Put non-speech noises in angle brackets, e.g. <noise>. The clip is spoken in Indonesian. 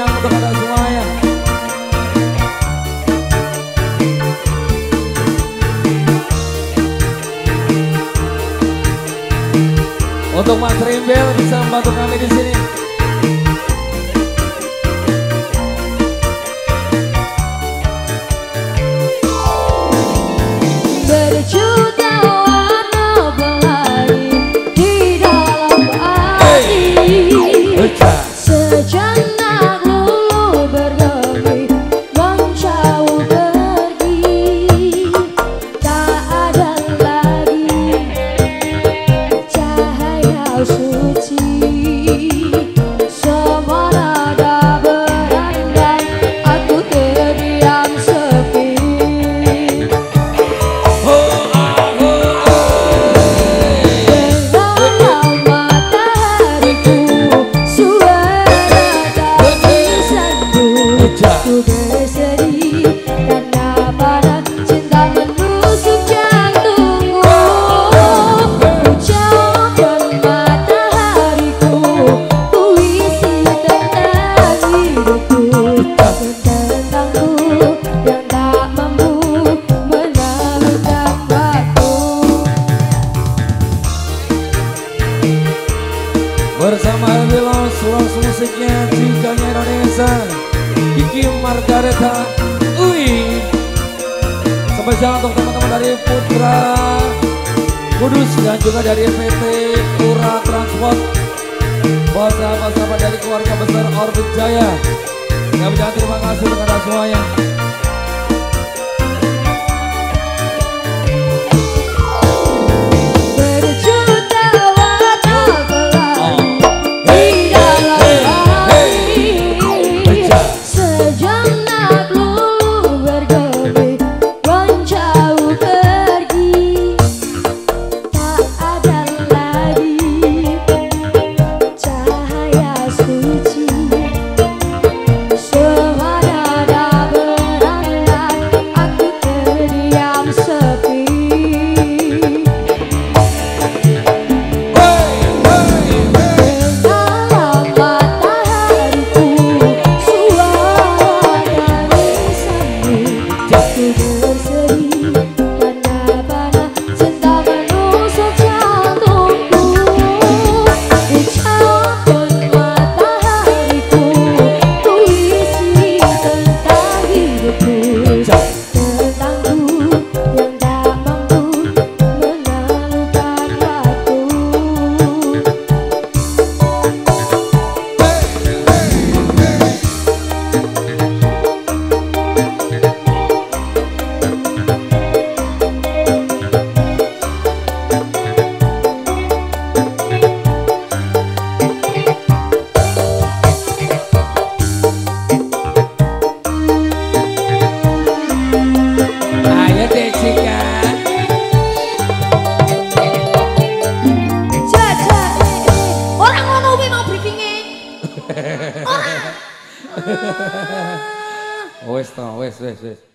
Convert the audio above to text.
Untuk Mas Rimbel bisa membantu kami di sini. Margareta. Ui. Spesial untuk teman-teman dari Putra Kudus dan juga dari PT Pura Transport. Buat sahabat-sahabat dari keluarga besar Orbit Jaya. Kami ucapkan terima kasih kepada semuanya. <laughs> Wes to, wes wes wes.